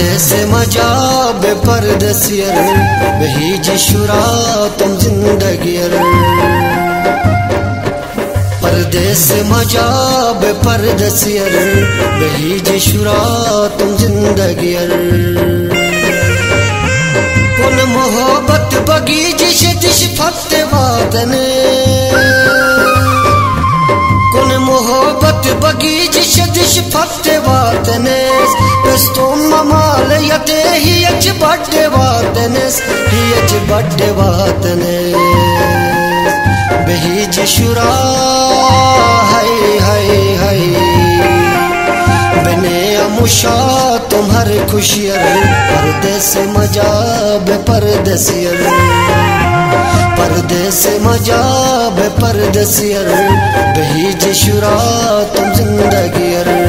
से मजाब परदसियर बही शुरा तुम जिंदगियर परदेस मजाब परदसियर बही शुरा तुम जिंदगियर कुन मोहब्बत बगीच दिश फते वादने कुन मोहब्बत बगीच दिश फते वादने तुम ही अच बड्डे वादने बहीज शुरा, हाय हाय हाय। बने अमुशा तुम्हार खुशियर परदेस मजाब परदेसियर परदेस मजाब परदेसियर बहीज शुरा, तुम जिंदगियर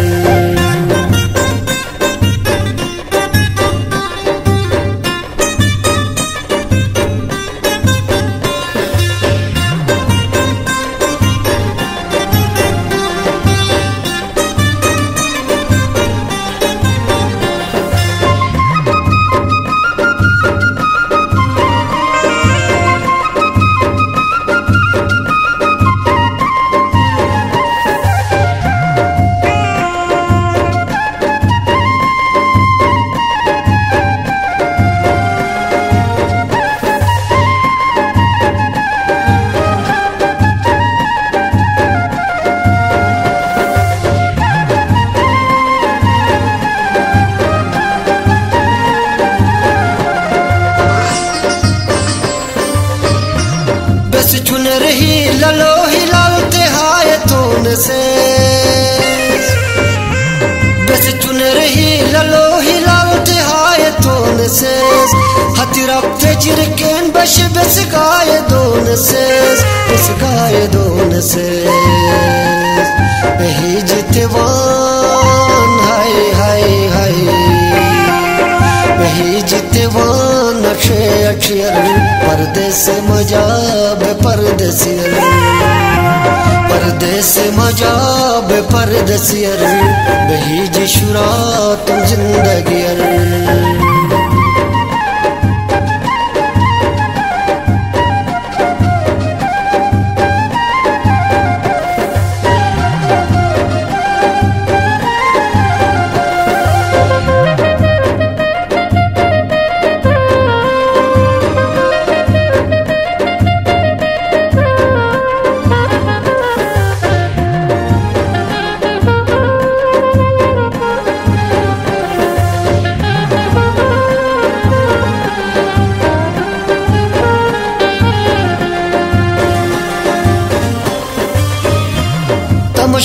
गाय दोन से गाय दोन से जितवान हाय हाय हाय। वही जितवान अक्षय अक्षर परदेस मजाब परदेसियर परदेस मजाब परदेसियर वही जिशुरा तुम जिंदगियर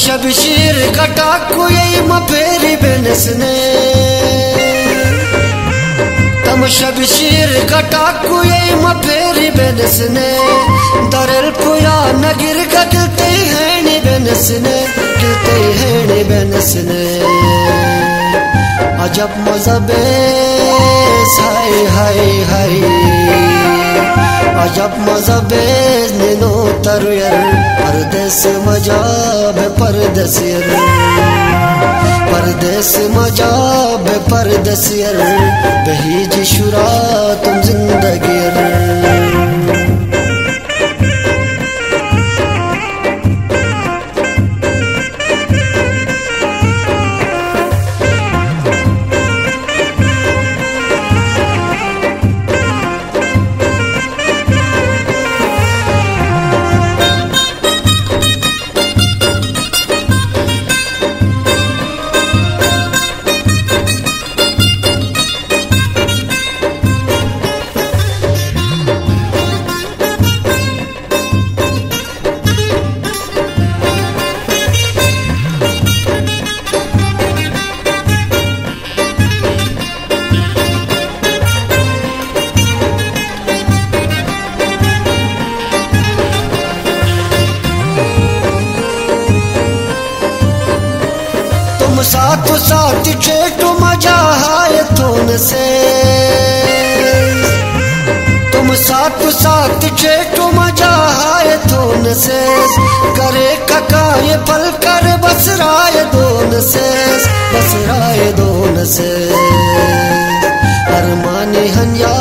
शबशीर कटा कोई मफेरी बेनसने तम शबशीर कटा कोई मफेरी बेनसने दरल पुया नगिर गलते हैं बेनसने गिलते हैं बेनसने अजब मजबे हाय हाय हाय। अजब मजबे नो तर परदेस मजाब परदसियर परदेस मजाब परदसियर बहीज शुरा तुम जिंदगियर तुम साथ छेटू मज़ा है थोन से तुम साथ साथ चेटू मज़ा है थोन से करे ककाए पल कर बस राय दोन से बस राय दोन से हन यार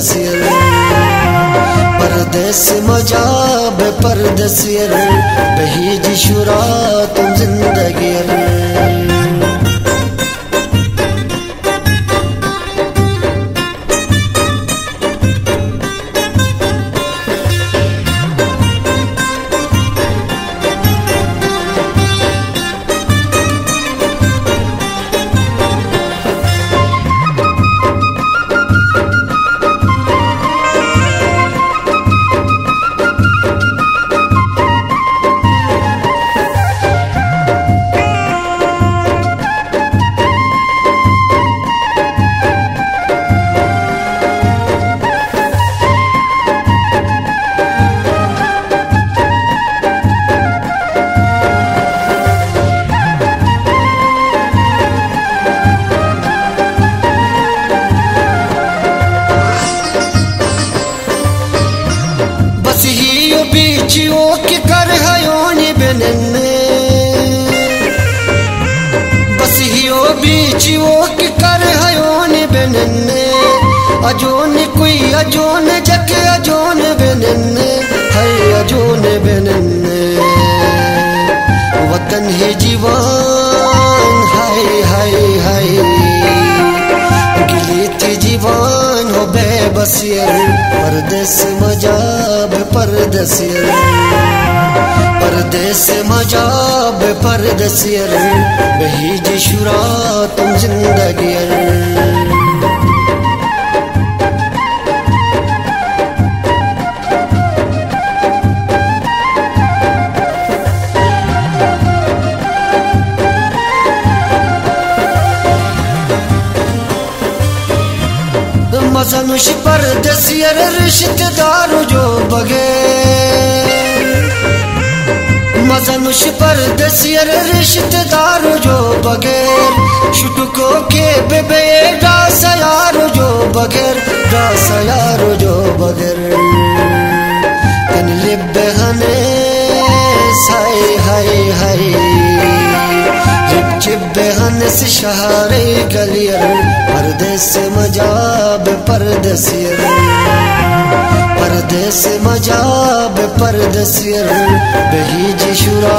परदेसियर परदेस मजाब परदेसियर बही शुरा तुम जिंदगियर बेनने अजोन कोई अजोन जके अजोन बेनने है अजोन बेनने वतन है जीवान, हाय हाय हाय। गिली जीवान, हो बेबसियर परदेस मजाब परदेसियर परदेस मजाब परदेसियर बही शुरा तुम जिंदगियर रिश्तेदार जो बगैर मजनुश परदेसियर रिश्तेदार जो बगैर शुटको के बेबे डासयार जो बगैर डासयार जो बगैर तन लिब्बे हने साय हाय हाय लिब चिब्बे हनस शहारे गलियर, परदेस मजाब, परदेसियर। परदेस मजाब परदेसियर बही शुरा